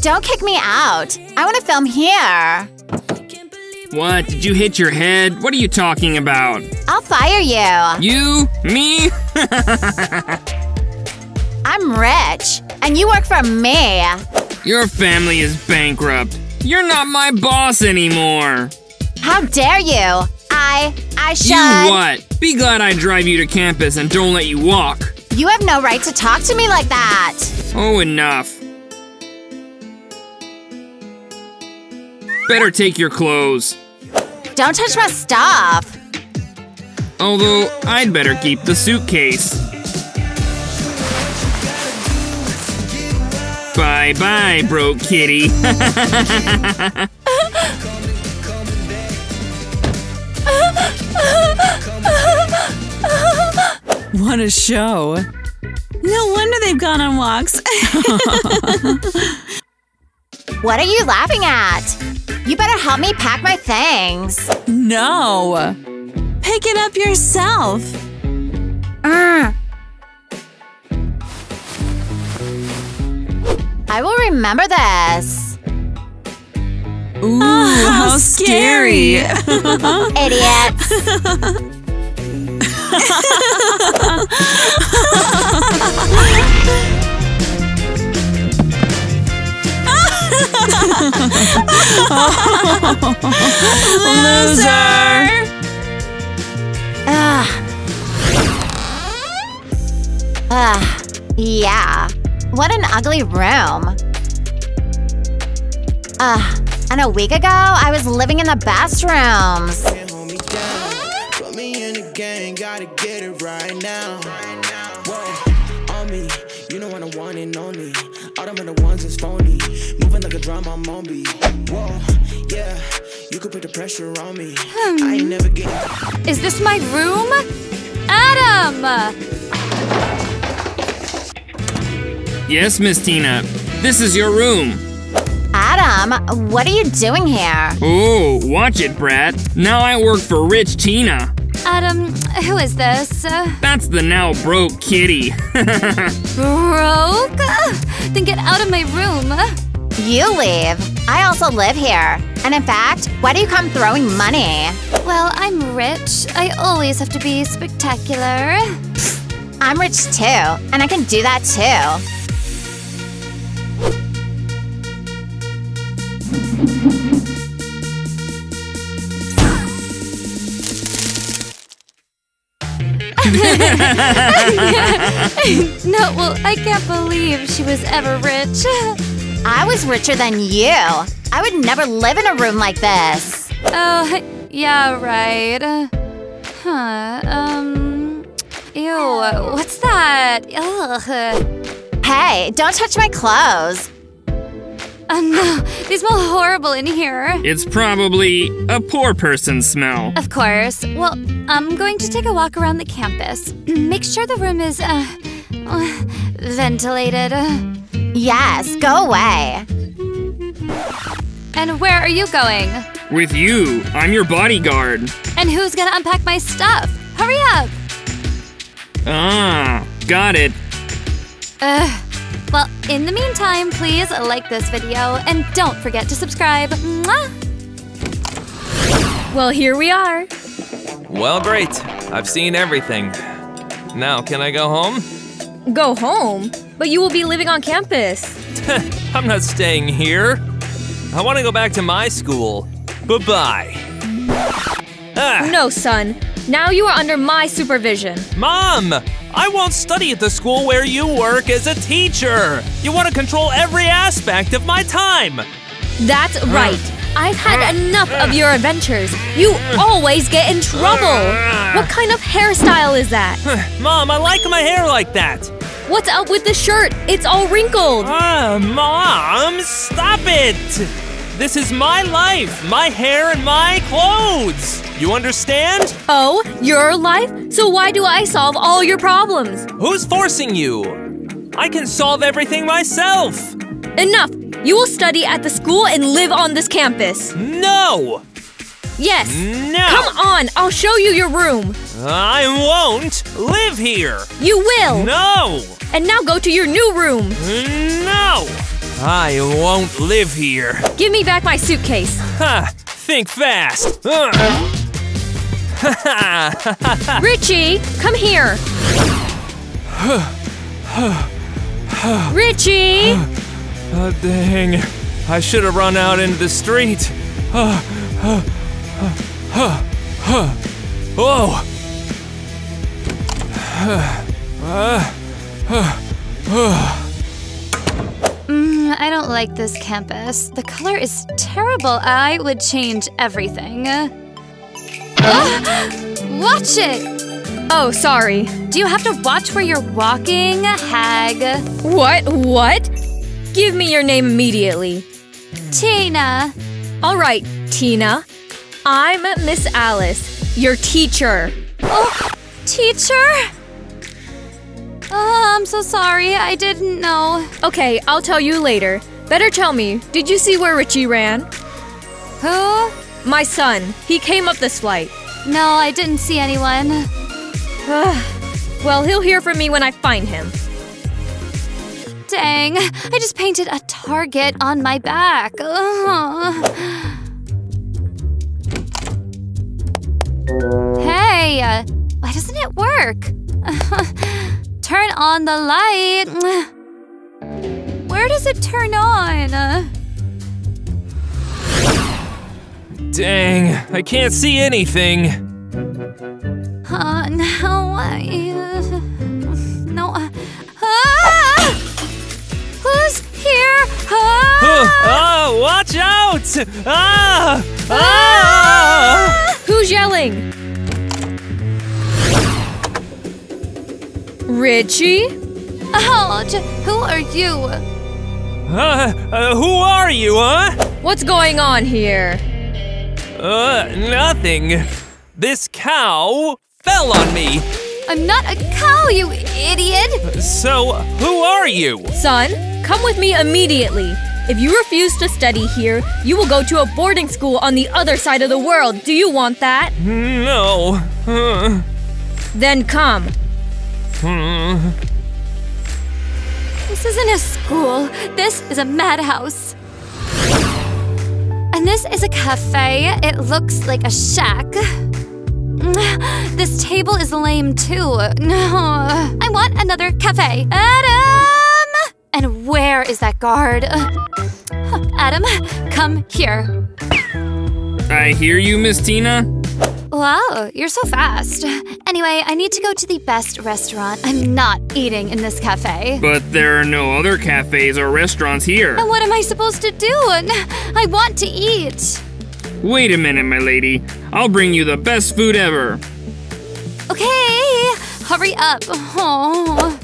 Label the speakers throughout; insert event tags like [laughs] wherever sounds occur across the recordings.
Speaker 1: don't kick me out. I want to film here.
Speaker 2: What? Did you hit your head? What are you talking about?
Speaker 1: I'll fire you.
Speaker 2: You? Me? [laughs]
Speaker 1: I'm rich, and you work for me.
Speaker 2: Your family is bankrupt. You're not my boss anymore.
Speaker 1: How dare you? I, I should.
Speaker 2: You what? Be glad I drive you to campus and don't let you walk.
Speaker 1: You have no right to talk to me like that.
Speaker 2: Oh, enough. Better take your clothes.
Speaker 1: Don't touch my stuff.
Speaker 2: Although, I'd better keep the suitcase. Bye bye, broke kitty. [laughs]
Speaker 3: What a show. No wonder they've gone on walks. [laughs]
Speaker 1: What are you laughing at? You better help me pack my things.
Speaker 3: no. Pick it up yourself.
Speaker 1: Ugh. I will remember this.
Speaker 3: Ooh,
Speaker 1: Ah,
Speaker 3: how, scary. [laughs] [laughs]
Speaker 1: Idiots. [laughs]
Speaker 3: Loser.
Speaker 1: Ugh. Ugh. Yeah. What an ugly room. Ugh. And a week ago, I was living in the best rooms.
Speaker 4: Get it right now. Whoa, on me, you know what I want and only. All them other ones is phony. Moving like a drum, I'm on beat. Whoa, yeah, you could put the pressure on me. Hmm. I ain't never getting.
Speaker 5: Is this my room? Adam!
Speaker 2: yes, Miss Tina. This is your room.
Speaker 1: Adam, what are you doing here?
Speaker 2: Oh, watch it, Brad. Now I work for Rich Tina.
Speaker 5: Adam, who is this?
Speaker 2: That's the now broke kitty. [laughs]
Speaker 5: broke? Then get out of my room.
Speaker 1: You leave. I also live here. And in fact, why do you come throwing money?
Speaker 5: Well, I'm rich. I always have to be spectacular.
Speaker 1: I'm rich too, and I can do that too. [laughs]
Speaker 5: No, well, I can't believe she was ever rich. [laughs]
Speaker 1: I was richer than you. I would never live in a room like this.
Speaker 5: Oh, yeah, right. Huh, um. Ew, what's that? Ugh.
Speaker 1: Hey, don't touch my clothes.
Speaker 5: Oh no, they smell horrible in here.
Speaker 2: it's probably a poor person smell.
Speaker 5: Of course. Well, I'm going to take a walk around the campus. [clears throat] Make sure the room is, uh, uh, ventilated.
Speaker 1: Yes, go away.
Speaker 5: And where are you going?
Speaker 2: With you, I'm your bodyguard.
Speaker 5: And who's gonna unpack my stuff? Hurry up!
Speaker 2: Ah, got it.
Speaker 5: Ugh. In the meantime, please like this video and don't forget to subscribe. Mwah!
Speaker 6: Well, here we are.
Speaker 7: Well, great. I've seen everything. Now, can I go home?
Speaker 6: Go home? But you will be living on campus. [laughs]
Speaker 7: I'm not staying here. I want to go back to my school. Bye bye. Ah,
Speaker 6: No, son. Now you are under my supervision.
Speaker 7: Mom! I won't study at the school where you work as a teacher. You want to control every aspect of my time.
Speaker 6: That's right. I've had enough of your adventures. You always get in trouble. What kind of hairstyle is that?
Speaker 7: Mom, I like my hair like that.
Speaker 6: What's up with the shirt? It's all wrinkled.
Speaker 7: Ah, Mom, stop it! This is my life, my hair, and my clothes. You understand?
Speaker 6: Oh, your life? So why do I solve all your problems?
Speaker 7: Who's forcing you? I can solve everything myself.
Speaker 6: Enough. You will study at the school and live on this campus.
Speaker 7: No!
Speaker 6: Yes.
Speaker 7: No!
Speaker 6: Come on, I'll show you your room.
Speaker 7: I won't live here!
Speaker 6: You will.
Speaker 7: No!
Speaker 6: And now go to your new room.
Speaker 7: No! I won't live here.
Speaker 6: Give me back my suitcase.
Speaker 7: Ha! Think fast! [laughs]
Speaker 6: Richie, come here. Richie!
Speaker 7: Oh, dang. I should have run out into the street. Uh, uh, Oh. Huh. Huh.
Speaker 5: Mm, I don't like this campus. The color is terrible. I would change everything. Ah! [gasps] Watch it!
Speaker 6: Oh, sorry.
Speaker 5: Do you have to watch where you're walking, hag?
Speaker 6: What? What? Give me your name immediately.
Speaker 5: Tina.
Speaker 6: All right, Tina. I'm Miss Alice, your teacher.
Speaker 5: Oh, teacher? Oh, I'm so sorry. I didn't know.
Speaker 6: Okay, I'll tell you later. Better tell me, did you see where Richie ran?
Speaker 5: Who?
Speaker 6: My son. He came up this flight.
Speaker 5: No, I didn't see anyone.
Speaker 6: well, he'll hear from me when I find him.
Speaker 5: Dang, I just painted a target on my back. Ugh. Hey, uh, why doesn't it work? [laughs] turn on the light. Where does it turn on?
Speaker 7: Dang, I can't see anything.
Speaker 5: Uh, no, I, uh, no. Uh, ah! Who's here? Ah!
Speaker 7: Oh, watch out! Ah! Ah!
Speaker 6: Who's yelling? Richie?
Speaker 5: Ouch! Who are you?
Speaker 7: Uh, uh, who are you, huh?
Speaker 6: What's going on here?
Speaker 7: Uh, nothing. This cow fell on me.
Speaker 5: I'm not a cow, you idiot!
Speaker 7: So, who are you?
Speaker 6: Son, come with me immediately. If you refuse to study here, you will go to a boarding school on the other side of the world. Do you want that?
Speaker 7: No. Uh,
Speaker 6: Then come.
Speaker 7: uh,
Speaker 5: This isn't a school. This is a madhouse. And this is a cafe. It looks like a shack. This table is lame too. [laughs] No. I want another cafe. Adam! And where is that guard? [sighs] Adam, come here.
Speaker 2: I hear you, Miss Tina.
Speaker 5: Wow, you're so fast. Anyway, I need to go to the best restaurant. I'm not eating in this cafe.
Speaker 2: But there are no other cafes or restaurants here.
Speaker 5: And what am I supposed to do? I want to eat.
Speaker 2: Wait a minute, my lady. I'll bring you the best food ever.
Speaker 5: Okay, hurry up. Oh.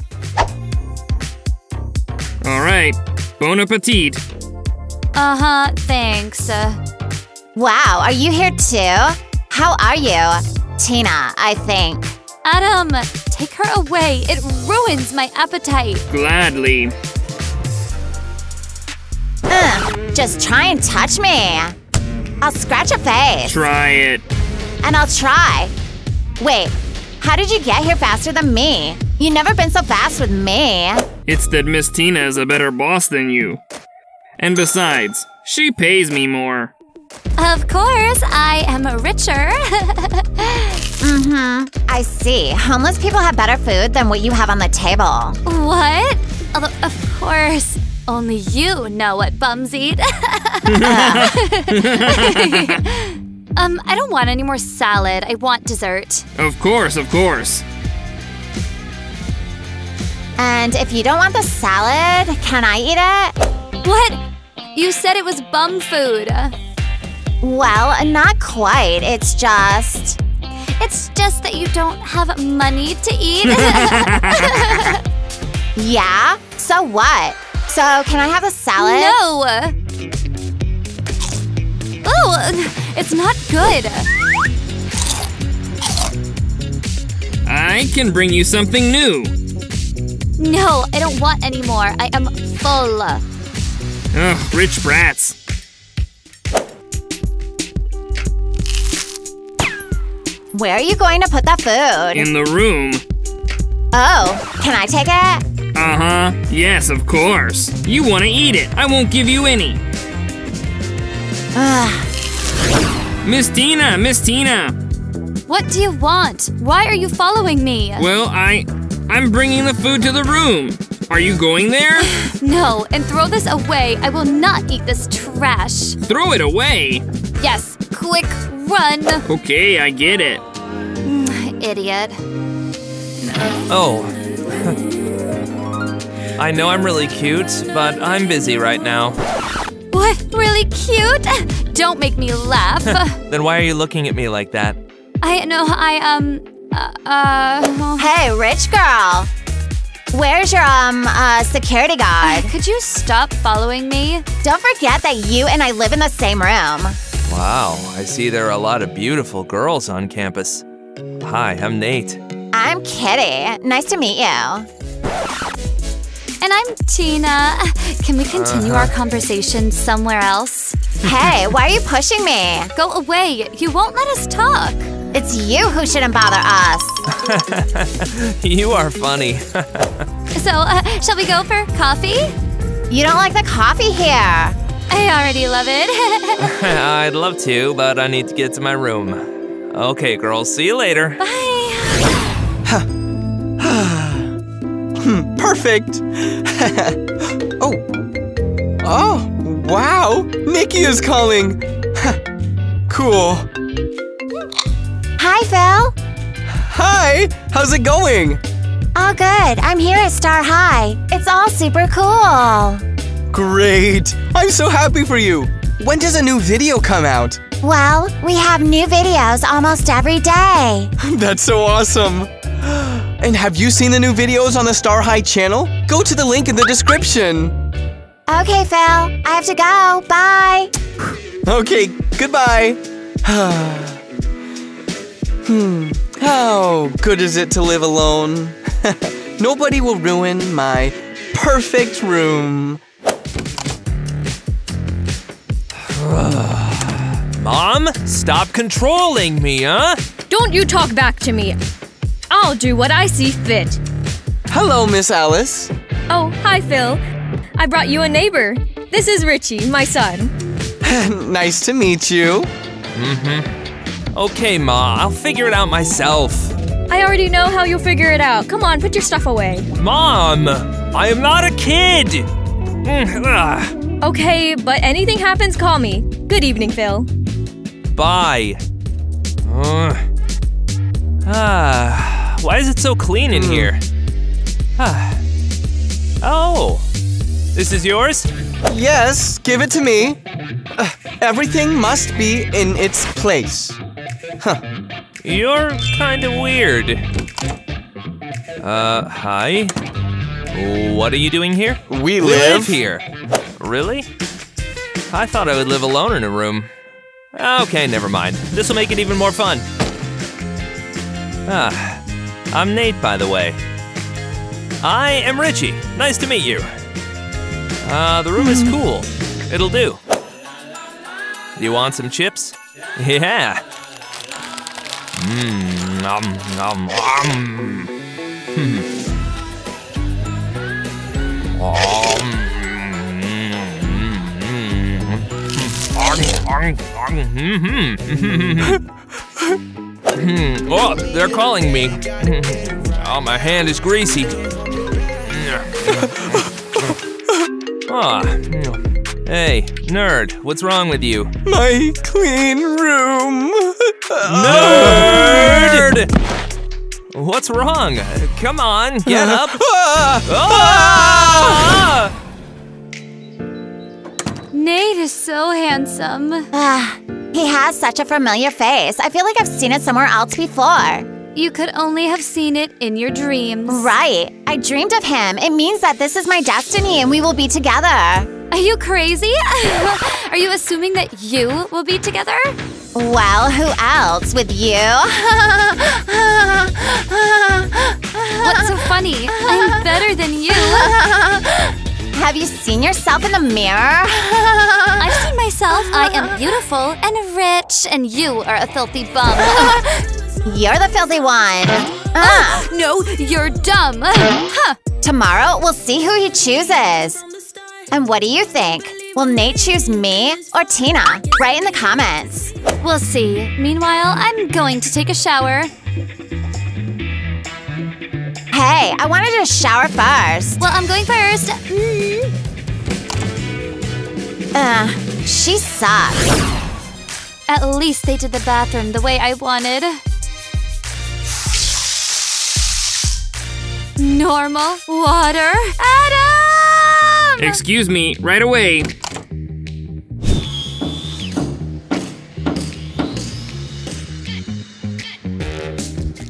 Speaker 2: All right. Bon appetit.
Speaker 5: Uh huh, thanks.
Speaker 1: Wow, are you here too? How are you? Tina, I think.
Speaker 5: Adam, take her away. It ruins my appetite.
Speaker 2: Gladly.
Speaker 1: Ugh, just try and touch me. I'll scratch your face.
Speaker 2: Try it.
Speaker 1: And I'll try. Wait, how did you get here faster than me? You never been so fast with me.
Speaker 2: It's that Miss Tina is a better boss than you. And besides, she pays me more.
Speaker 5: Of course, I am richer. [laughs]
Speaker 1: Mm-hmm. I see. Homeless people have better food than what you have on the table.
Speaker 5: what? Although, of course, only you know what bums eat. [laughs] [laughs] um, I don't want any more salad. I want dessert.
Speaker 2: Of course, of course.
Speaker 1: And if you don't want the salad, can I eat it?
Speaker 5: What? You said it was bum food.
Speaker 1: Well, not quite. It's just.
Speaker 5: It's just that you don't have money to eat. [laughs] [laughs]
Speaker 1: Yeah? So what? So, can I have a salad?
Speaker 5: no. Oh, it's not good.
Speaker 2: I can bring you something new.
Speaker 5: No, I don't want any more. I am full.
Speaker 2: Ugh, rich brats.
Speaker 1: Where are you going to put the food?
Speaker 2: In the room.
Speaker 1: Oh, can I take it?
Speaker 2: Uh huh. Yes, of course. You want to eat it. I won't give you any.
Speaker 1: Ugh.
Speaker 2: Miss Tina, Miss Tina.
Speaker 5: What do you want? Why are you following me?
Speaker 2: Well, I. I'm bringing the food to the room. Are you going there? [sighs]
Speaker 5: No, and throw this away. I will not eat this trash.
Speaker 2: Throw it away.
Speaker 5: Yes, quick, run.
Speaker 2: Okay, I get it.
Speaker 5: Idiot.
Speaker 7: Oh. [laughs] I know I'm really cute, but I'm busy right now.
Speaker 5: What? Really cute? Don't make me laugh. [laughs]
Speaker 7: Then why are you looking at me like that?
Speaker 5: I know, I, um, uh, uh,
Speaker 1: Hey, rich girl. Where's your um uh security guard? [sighs]
Speaker 5: could you stop following me?
Speaker 1: Don't forget that you and I live in the same room.
Speaker 7: Wow, I see there are a lot of beautiful girls on campus. Hi, I'm Nate.
Speaker 1: I'm Kitty. Nice to meet you.
Speaker 5: And I'm Tina. [sighs] Can we continue our conversation somewhere else?
Speaker 1: Hey, why are you pushing me?
Speaker 5: Go away. You won't let us talk.
Speaker 1: It's you who shouldn't bother us. [laughs]
Speaker 7: you are funny.
Speaker 5: So, uh, shall we go for coffee?
Speaker 1: You don't like the coffee here.
Speaker 5: I already love it. [laughs]
Speaker 7: I'd love to, but I need to get to my room. Okay, girls, see you later.
Speaker 5: Bye. [sighs] [sighs]
Speaker 8: Perfect. [laughs] oh. Oh, wow. Nikki is calling. [sighs] cool.
Speaker 1: Hi, Phil.
Speaker 8: Hi, how's it going?
Speaker 1: All good. I'm here at Star High. It's all super cool.
Speaker 8: Great. I'm so happy for you. When does a new video come out?
Speaker 1: Well, we have new videos almost every day.
Speaker 8: That's so awesome. And have you seen the new videos on the Star High channel? Go to the link in the description.
Speaker 1: Okay, Phil. I have to go. Bye.
Speaker 8: Okay, goodbye. Hmm, how good is it to live alone? [laughs] Nobody will ruin my perfect room. [sighs]
Speaker 7: Mom, stop controlling me, huh?
Speaker 6: Don't you talk back to me. I'll do what I see fit.
Speaker 8: Hello, Miss Alice.
Speaker 6: Oh, hi, Phil. I brought you a neighbor. This is Richie, my son. [laughs]
Speaker 8: nice to meet you.
Speaker 7: Okay, Ma, I'll figure it out myself.
Speaker 6: I already know how you'll figure it out. Come on, put your stuff away.
Speaker 7: Mom, I am not a kid. Mm.
Speaker 6: Okay, but anything happens, call me. Good evening, Phil.
Speaker 7: Bye. Ugh. Ah, why is it so clean in here? Ah. Oh, this is yours?
Speaker 8: Yes, give it to me. Uh, everything must be in its place.
Speaker 7: You're kind of weird. Uh, hi. What are you doing here?
Speaker 8: We
Speaker 7: We
Speaker 8: live,
Speaker 7: here. Really? I thought I would live alone in a room. Okay, never mind. This will make it even more fun. Ah, I'm Nate, by the way. I am Richie. Nice to meet you. Uh, the room is cool. It'll. Do you want some chips? [laughs] Yeah. Nom, nom, nom. Oh, they're calling me. Oh, my hand is greasy. Ah, hey, nerd, what's wrong with you?
Speaker 8: my clean room.
Speaker 7: Nerd! What's wrong? Come on, get [laughs] up. Ah!
Speaker 5: Nate is so handsome.
Speaker 1: Ah, he has such a familiar face. I feel like I've seen it somewhere else before.
Speaker 5: You could only have seen it in your dreams.
Speaker 1: Right. I dreamed of him. It means that this is my destiny and we will be together.
Speaker 5: Are you crazy? [laughs] Are you assuming that you will be together?
Speaker 1: Well, who else? With you? [laughs]
Speaker 5: What's so funny? I'm better than you.
Speaker 1: Have you seen yourself in the mirror? [laughs]
Speaker 5: I've seen myself. I am beautiful and rich, and you are a filthy bum. [laughs]
Speaker 1: You're the filthy one. Ah.
Speaker 5: No, you're dumb. Huh.
Speaker 1: Tomorrow, we'll see who he chooses. And what do you think? Will Nate choose me or Tina? Write in the comments.
Speaker 5: We'll see. Meanwhile, I'm going to take a shower.
Speaker 1: Hey, I wanted to shower first.
Speaker 5: Well, I'm going first. Mm.
Speaker 1: Ugh, she sucks.
Speaker 5: At least they did the bathroom the way I wanted. Normal water. Adam!
Speaker 2: Excuse me, right away.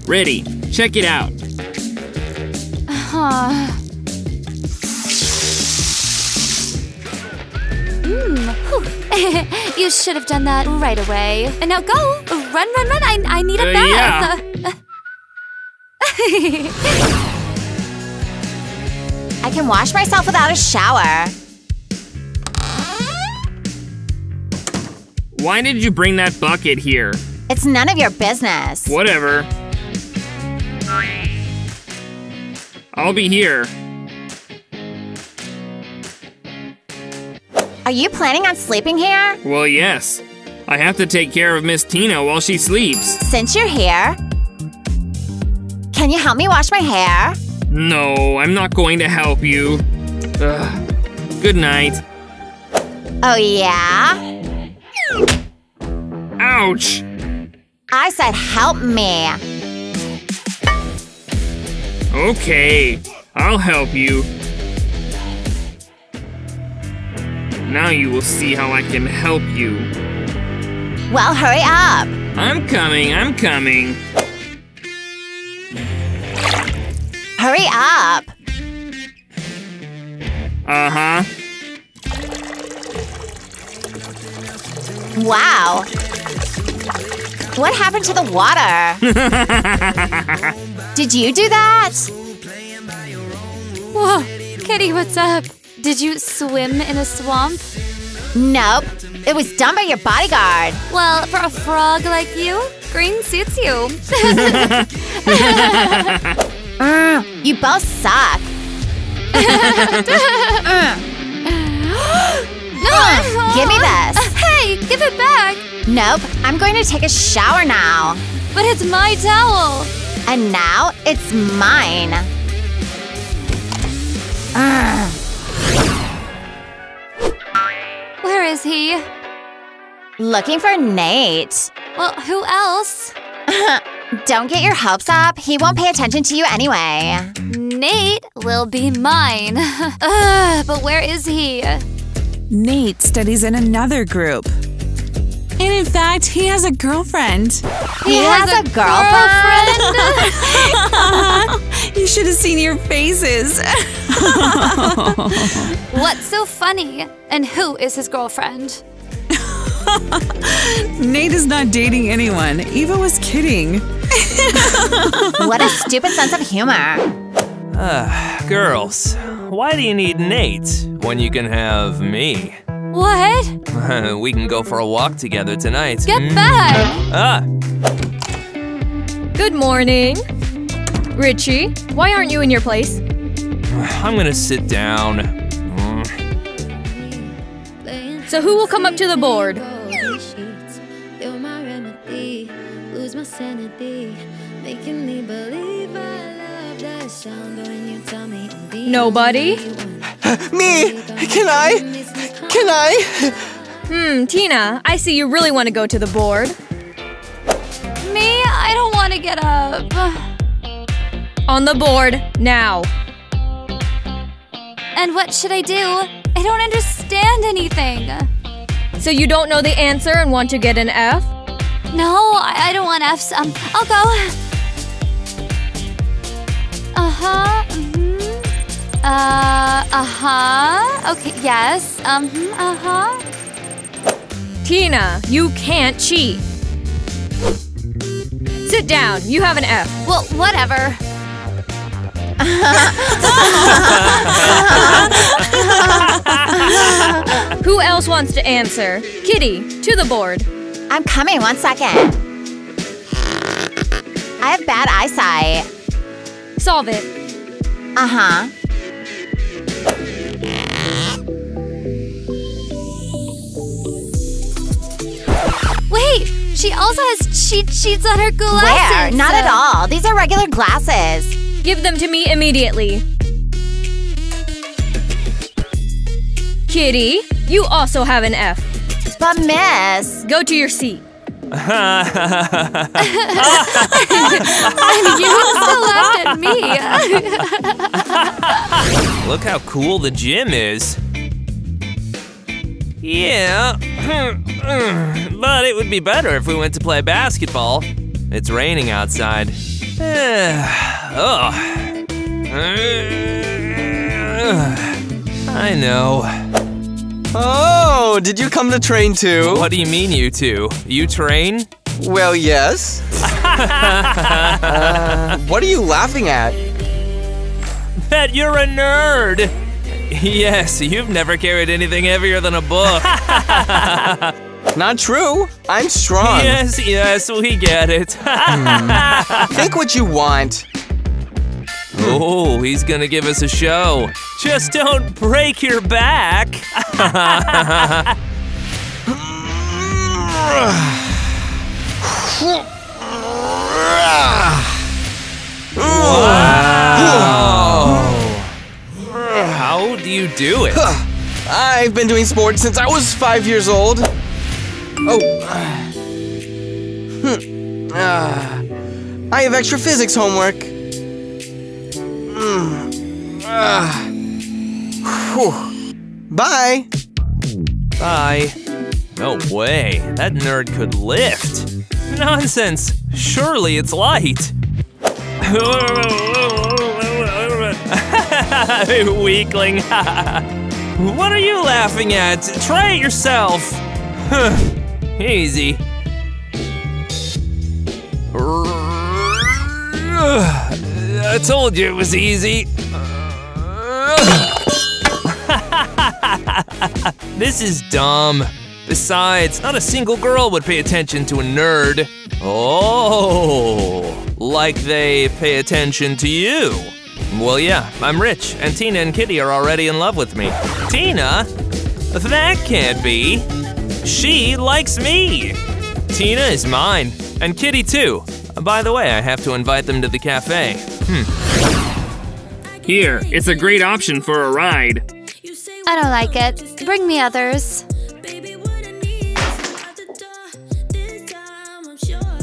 Speaker 2: Ready. Check it out.
Speaker 5: Huh. Mm. [laughs] you should have done that right away. And now go! Run, run, run! I, I need a
Speaker 2: Uh,
Speaker 5: bath! [laughs] [laughs]
Speaker 1: I can wash myself without a shower.
Speaker 2: Why did you bring that bucket here?
Speaker 1: It's none of your business.
Speaker 2: Whatever. I'll be here.
Speaker 1: Are you planning on sleeping here?
Speaker 2: Well, yes. I have to take care of Miss Tina while she sleeps.
Speaker 1: Since you're here, can you help me wash my hair?
Speaker 2: No, I'm not going to help you. Ugh. Good night.
Speaker 1: Oh, yeah?
Speaker 2: Ouch!
Speaker 1: I said help me.
Speaker 2: Okay, I'll help you. Now you will see how I can help you.
Speaker 1: Well, hurry up.
Speaker 2: I'm coming, I'm coming.
Speaker 1: Hurry up.
Speaker 2: Uh huh.
Speaker 1: Wow. What happened to the water? [laughs] Did you do that?
Speaker 5: Whoa, Kitty, what's up? Did you swim in a swamp?
Speaker 1: Nope. It was done by your bodyguard.
Speaker 5: Well, for a frog like you, green suits you. [laughs] [laughs]
Speaker 1: Mm, you both suck. [laughs] Ah.
Speaker 5: no! Ah.
Speaker 1: Give me this.
Speaker 5: Hey, give it back!
Speaker 1: Nope. I'm going to take a shower now.
Speaker 5: But it's my towel.
Speaker 1: And now it's mine.
Speaker 5: Where is he?
Speaker 1: Looking for Nate.
Speaker 5: Well, who else? [laughs]
Speaker 1: Don't get your hopes up. He won't pay attention to you anyway.
Speaker 5: Nate will be mine. [laughs] Ugh, but where is he?
Speaker 3: Nate studies in another group. And in fact, he has a girlfriend.
Speaker 1: He, has, a, girlfriend. [laughs]
Speaker 3: you should have seen your faces. [laughs]
Speaker 5: What's so funny? And who is his girlfriend?
Speaker 3: Nate is not dating anyone. Eva was kidding. [laughs]
Speaker 1: what a stupid sense of humor.
Speaker 7: Ah, girls, why do you need Nate when you can have me?
Speaker 5: What? [laughs]
Speaker 7: we can go for a walk together tonight.
Speaker 5: Get
Speaker 7: Mm.
Speaker 5: back!
Speaker 7: Ah,
Speaker 6: Good morning. Richie, why aren't you in your place? [sighs]
Speaker 7: I'm gonna sit down. Mm.
Speaker 6: So who will come up to the board?
Speaker 9: Lose my sanity. Making me believe I love that sound when you tell me
Speaker 6: Nobody?
Speaker 8: Me! Can I? Can I?
Speaker 6: Hmm, Tina, I see you really want to go to the board.
Speaker 5: Me? I don't want to get up.
Speaker 6: On the board, now.
Speaker 5: And what should I do? I don't understand anything.
Speaker 6: So you don't know the answer and want to get an F?
Speaker 5: No, I, I don't want F's. Um, I'll go. Uh huh. hmm Uh, uh huh. Okay, yes. Um, hmm, uh huh.
Speaker 6: Tina, you can't cheat. Sit down, you have an F.
Speaker 5: Well, whatever. [laughs]
Speaker 6: Who else wants to answer? Kitty, to the board.
Speaker 1: I'm coming one second. I have bad eyesight.
Speaker 6: Solve it.
Speaker 1: Uh huh.
Speaker 5: Wait, she also has cheat sheets on her glasses! Where?
Speaker 1: Not at all. These are regular glasses.
Speaker 6: Give them to me immediately. Kitty, you also have an F.
Speaker 1: But miss.
Speaker 6: Go to your seat.
Speaker 5: And [laughs] [laughs] you still laughed at me. [laughs]
Speaker 7: Look how cool the gym is. Yeah, [clears throat] but it would be better if we went to play basketball. It's raining outside. [sighs] oh. [sighs] I know.
Speaker 8: Oh, did you come to train too?
Speaker 7: What do you mean, you two? You train?
Speaker 8: Well, yes. uh, [laughs] what are you laughing at?
Speaker 7: That you're a nerd! Yes, you've never carried anything heavier than a book. [laughs]
Speaker 8: Not true. I'm strong.
Speaker 7: yes, yes, we get it.
Speaker 8: Think what you want.
Speaker 7: Oh, he's gonna give us a show. Just don't break your back. wow. How do you do it?
Speaker 8: I've been doing sports since I was five years old. Oh. Hmm. Ah. I have extra physics homework. Whew. Bye.
Speaker 7: Bye. No way. That nerd could lift. Nonsense. Surely it's light. [laughs] Weakling. [laughs] what are you laughing at? Try it yourself. [laughs] Easy. [sighs] I told you it was easy. This is dumb. Besides, not a single girl would pay attention to a nerd. Oh, like they pay attention to you. Well, yeah, I'm rich, and Tina and Kitty are already in love with me. Tina? That can't be. She likes me. Tina is mine, and Kitty too. By the way, I have to invite them to the cafe. Hmm.
Speaker 2: Here, it's a great option for a ride.
Speaker 5: I don't like it. Bring me others.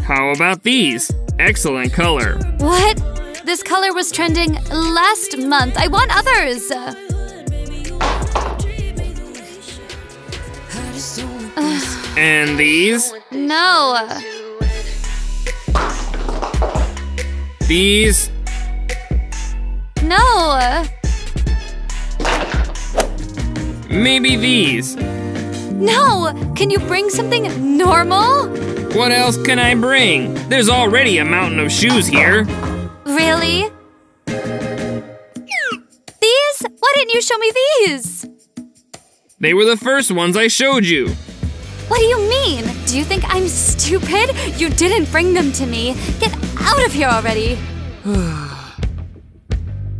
Speaker 2: How about these? Excellent color.
Speaker 5: What? This color was trending last month. I want others.
Speaker 2: And these?
Speaker 5: No.
Speaker 2: These?
Speaker 5: No.
Speaker 2: Maybe these.
Speaker 5: No. Can you bring something normal?
Speaker 2: What else can I bring? There's already a mountain of shoes here.
Speaker 5: Really? These? Why didn't you show me these?
Speaker 2: They were the first ones I showed you.
Speaker 5: What do you mean? Do you think I'm stupid? You didn't bring them to me. Get out of here already. [sighs]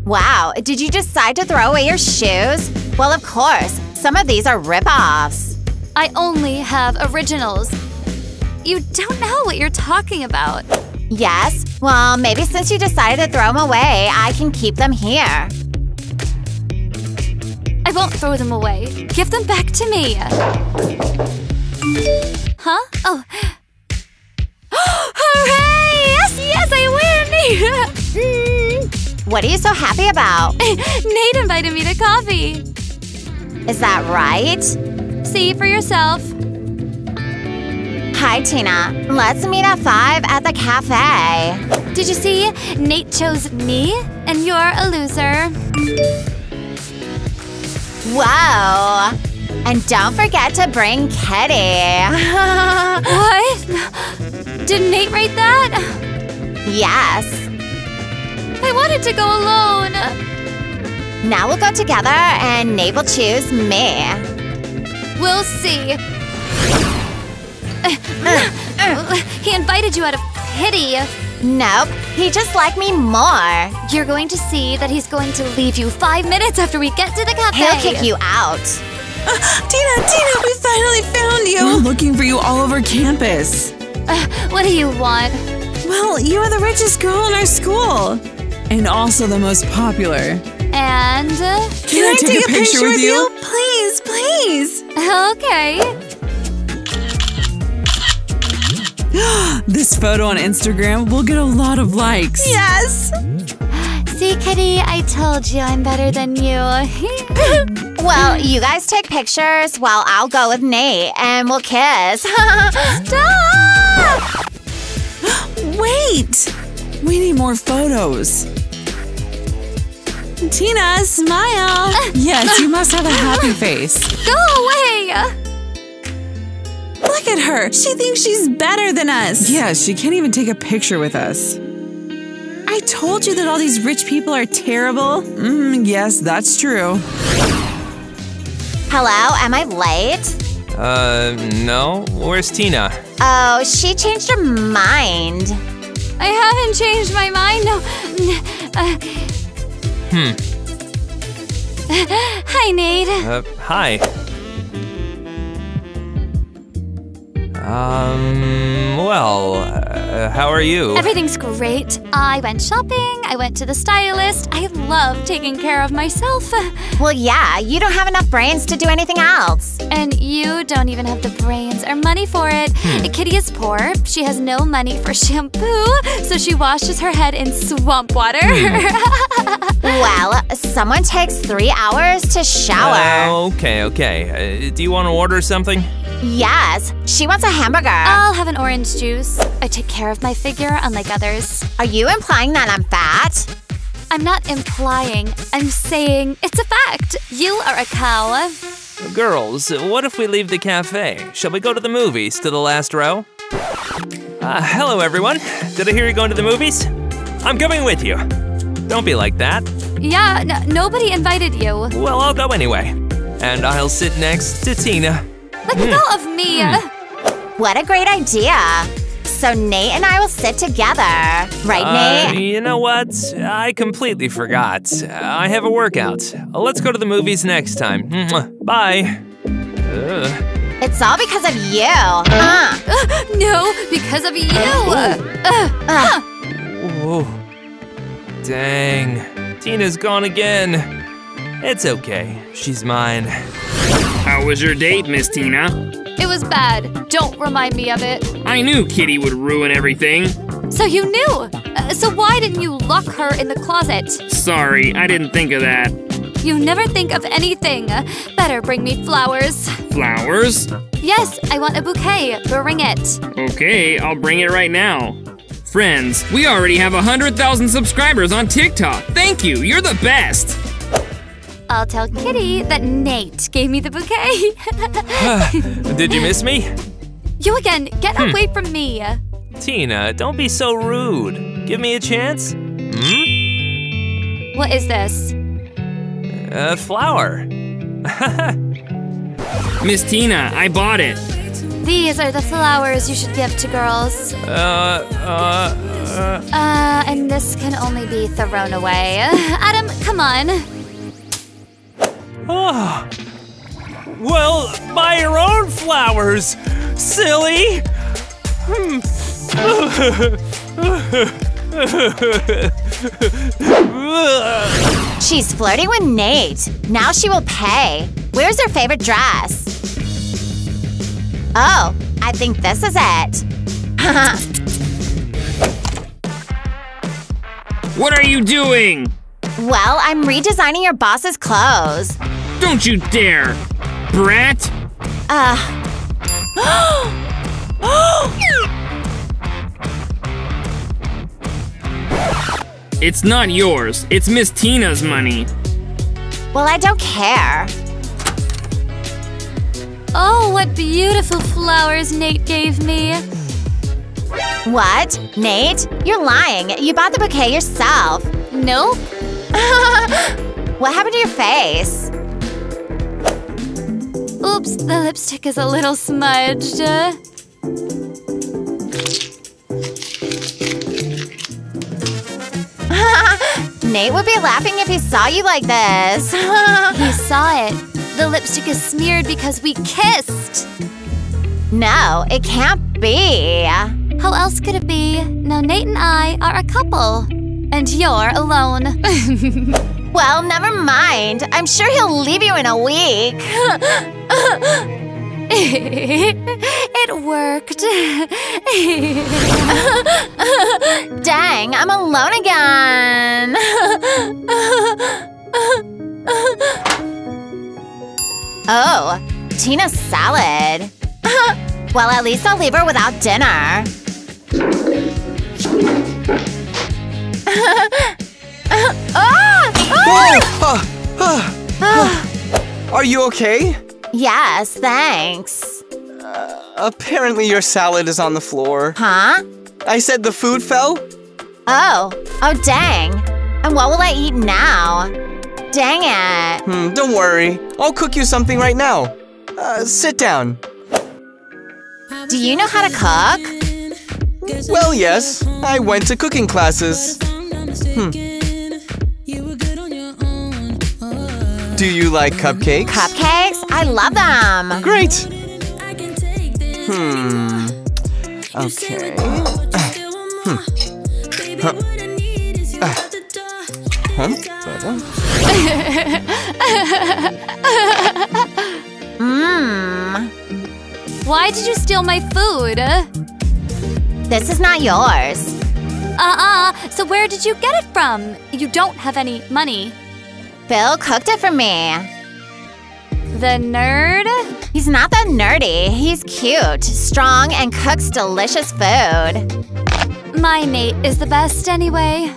Speaker 1: Wow, did you decide to throw away your shoes? Well, of course. Some of these are rip-offs.
Speaker 5: I only have originals. You don't know what you're talking about.
Speaker 1: Yes? Well, maybe since you decided to throw them away, I can keep them here.
Speaker 5: I won't throw them away. Give them back to me. Huh? Oh. [gasps] Hooray! Yes, yes, I win! [laughs] Hmm.
Speaker 1: What are you so happy about? [laughs]
Speaker 5: Nate invited me to coffee.
Speaker 1: Is that right?
Speaker 5: See for yourself.
Speaker 1: Hi, Tina. Let's meet at 5 at the cafe.
Speaker 5: Did you see? Nate chose me, and you're a loser.
Speaker 1: Whoa! And don't forget to bring Kitty. [laughs] [laughs]
Speaker 5: What? Did Nate write that?
Speaker 1: yes.
Speaker 5: I wanted to go alone.
Speaker 1: Now we'll go together and Nate will choose me.
Speaker 5: We'll see. he invited you out of pity.
Speaker 1: Nope, he just liked me more.
Speaker 5: You're going to see that he's going to leave you five minutes after we get to the cafe.
Speaker 1: He'll kick you out. [laughs]
Speaker 3: Tina, Tina, we finally found you. We're looking for you all over campus.
Speaker 5: Uh, what do you want?
Speaker 3: Well, you are the richest girl in our school. And also the most popular.
Speaker 5: And. Uh,
Speaker 3: Can, I, take, a, picture, with you? Please, please.
Speaker 5: Okay. [gasps]
Speaker 3: this photo on Instagram will get a lot of likes.
Speaker 6: Yes.
Speaker 5: See, Kitty, I told you I'm better than you. [laughs]
Speaker 1: well, you guys take pictures while I'll go with Nate and we'll kiss. [laughs]
Speaker 5: Stop! [gasps]
Speaker 3: Wait! We need more photos. Tina, smile. [laughs] yes, you must have a happy face. [laughs]
Speaker 5: Go away!
Speaker 6: Look at her. She thinks she's better than us.
Speaker 3: Yeah, she can't even take a picture with us.
Speaker 6: I told you that all these rich people are terrible.
Speaker 3: Mm, yes, that's true.
Speaker 1: Hello, am I late?
Speaker 7: Uh, no. Where's Tina?
Speaker 1: Oh, she changed her mind.
Speaker 5: I haven't changed my mind. No. Uh,
Speaker 7: Hmm. [laughs]
Speaker 5: hi, Nate.
Speaker 7: Uh, hi. Um, well, uh, how are you?
Speaker 5: Everything's great. I went shopping, I went to the stylist. I love taking care of myself. [laughs]
Speaker 1: Well, yeah, you don't have enough brains to do anything else.
Speaker 5: And you don't even have the brains or money for it. Kitty is poor. She has no money for shampoo, so she washes her head in swamp water. [laughs]
Speaker 1: well, someone takes three hours to shower.
Speaker 7: Uh, okay, okay. Uh, do you want to order something?
Speaker 1: Yes, she wants a hamburger.
Speaker 5: I'll have an orange juice. I take care of my figure unlike others.
Speaker 1: Are you implying that I'm fat?
Speaker 5: I'm not implying, I'm saying it's a fact. You are a cow.
Speaker 7: Girls, what if we leave the cafe? Shall we go to the movies to the last row? Uh, hello, everyone. Did I hear you're going to the movies? I'm coming with you. Don't be like that.
Speaker 5: Yeah, n- nobody invited you.
Speaker 7: Well, I'll go anyway. And I'll sit next to Tina.
Speaker 5: Let go of me.
Speaker 1: What a great idea. So Nate and I will sit together. Right,
Speaker 7: Uh,
Speaker 1: Nate?
Speaker 7: you know what? I completely forgot. I have a workout. Let's go to the movies next time. Bye. Ugh.
Speaker 1: It's all because of you. Uh.
Speaker 5: no, because of you. Uh,
Speaker 7: Whoa. Dang. Tina's gone again. It's okay. She's mine.
Speaker 2: How was your date, Miss Tina?
Speaker 5: it was bad. Don't remind me of it.
Speaker 2: I knew Kitty would ruin everything.
Speaker 5: So you knew. Uh, so why didn't you lock her in the closet?
Speaker 2: Sorry, I didn't think of that.
Speaker 5: You never think of anything. Better bring me flowers.
Speaker 2: Flowers?
Speaker 5: Yes, I want a bouquet. Bring it.
Speaker 2: Okay, I'll bring it right now. Friends, we already have 100,000 subscribers on TikTok. Thank you, you're the best.
Speaker 5: I'll tell Kitty that Nate gave me the bouquet. [laughs]
Speaker 7: Did you miss me?
Speaker 5: you again, get
Speaker 7: Hmm.
Speaker 5: away from me.
Speaker 7: Tina, don't be so rude. Give me a chance. Hmm?
Speaker 5: What is this?
Speaker 7: A flower. [laughs]
Speaker 2: Miss Tina, I bought it.
Speaker 5: These are the flowers you should give to girls.
Speaker 7: Uh, uh, uh.
Speaker 5: Uh, and this can only be thrown away. [laughs] Adam, come on.
Speaker 7: Oh. Well, buy your own flowers, silly. Hmm. [laughs]
Speaker 1: She's flirting with Nate. Now she will pay. Where's her favorite dress? Oh, I think this is it. [laughs]
Speaker 2: What are you doing?
Speaker 1: Well, I'm redesigning your boss's clothes.
Speaker 2: Don't you dare! Brat!
Speaker 1: Uh. [gasps]
Speaker 2: It's not yours, it's Miss Tina's money.
Speaker 1: well, I don't care.
Speaker 5: Oh, what beautiful flowers Nate gave me.
Speaker 1: What? Nate? You're lying. You bought the bouquet yourself.
Speaker 5: Nope. [laughs]
Speaker 1: what happened to your face?
Speaker 5: Oops, the lipstick is a little smudged. Uh, [laughs]
Speaker 1: Nate would be laughing if he saw you like this. [laughs]
Speaker 5: He saw it. The lipstick is smeared because we kissed.
Speaker 1: no, it can't be.
Speaker 5: How else could it be? Now Nate and I are a couple. And you're alone. [laughs]
Speaker 1: Well, never mind. I'm sure he'll leave you in a week. [laughs]
Speaker 5: it worked. [laughs]
Speaker 1: Dang, I'm alone again. oh, Tina's salad. well, at least I'll leave her without dinner. Ah! Ah!
Speaker 8: Oh, ah, ah. Are you okay?
Speaker 1: Yes, thanks.
Speaker 8: Apparently your salad is on the floor.
Speaker 1: Huh?
Speaker 8: I said the food fell?
Speaker 1: Oh, oh dang. And what will I eat now? Dang it.
Speaker 8: Hmm, don't worry. I'll cook you something right now. Uh, sit down.
Speaker 1: Do you know how to cook?
Speaker 8: Well, yes. I went to cooking classes. Hmm. Do you like cupcakes?
Speaker 1: Cupcakes? I love them.
Speaker 8: Great. Hmm. Okay. Hmm. Huh. Huh?
Speaker 1: Mmm. [laughs]
Speaker 5: Why did you steal my food?
Speaker 1: This is not yours.
Speaker 5: Uh-uh. So where did you get it from? You don't have any money.
Speaker 1: Bill cooked it for me.
Speaker 5: The nerd?
Speaker 1: He's not that nerdy. He's cute, strong, and cooks delicious food.
Speaker 5: My mate is the best anyway.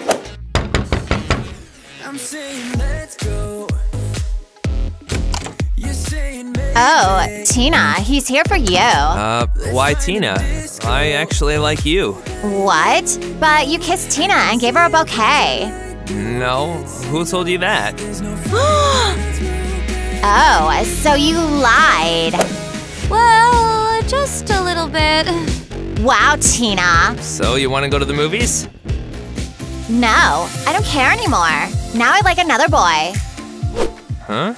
Speaker 1: Oh, Tina, he's here for you.
Speaker 7: Uh, why Tina? I actually like you.
Speaker 1: What? But you kissed Tina and gave her a bouquet.
Speaker 7: No, who told you that? [gasps]
Speaker 1: Oh, so you lied.
Speaker 5: Well, just a little bit.
Speaker 1: Wow, Tina.
Speaker 7: So you want to go to the movies?
Speaker 1: No, I don't care anymore. Now I like another boy.
Speaker 7: Huh?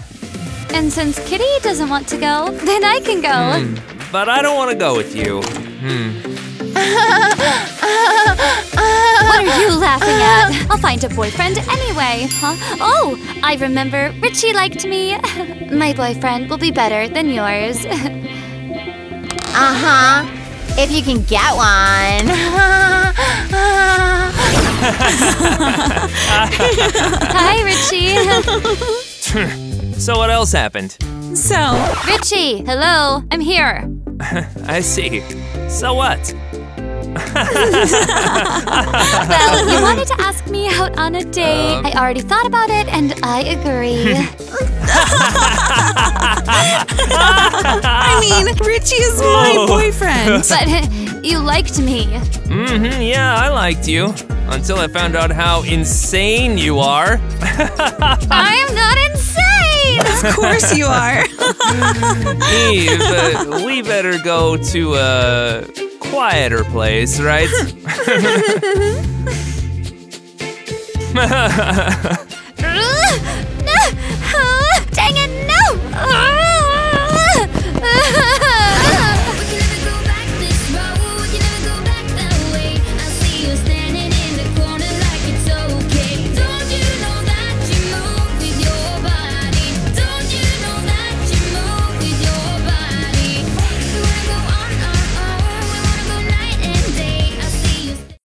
Speaker 5: And since Kitty doesn't want to go, then I can go.
Speaker 7: Hmm. But I don't want to go with you. Hmm. [laughs]
Speaker 5: What are you laughing at? I'll find a boyfriend anyway. Huh? Oh, I remember Richie liked me. [laughs] My boyfriend will be better than yours. [laughs]
Speaker 1: Uh huh. If you can get one.
Speaker 5: Hi, Richie.
Speaker 7: So what else happened?
Speaker 3: So,
Speaker 5: Richie, hello. I'm here. [laughs]
Speaker 7: I see. So what? [laughs]
Speaker 5: Well, you wanted to ask me out on a date.
Speaker 7: Um.
Speaker 5: I already thought about it, and I agree. [laughs]
Speaker 3: I mean, Richie is my
Speaker 7: Oh.
Speaker 3: boyfriend.
Speaker 5: but you liked me.
Speaker 7: Mm-hmm, yeah, I liked you. Until I found out how insane you are.
Speaker 5: I am not insane.
Speaker 3: Of course you are. [laughs]
Speaker 7: Eve, uh, we better go to a quieter place, right? [laughs] [laughs]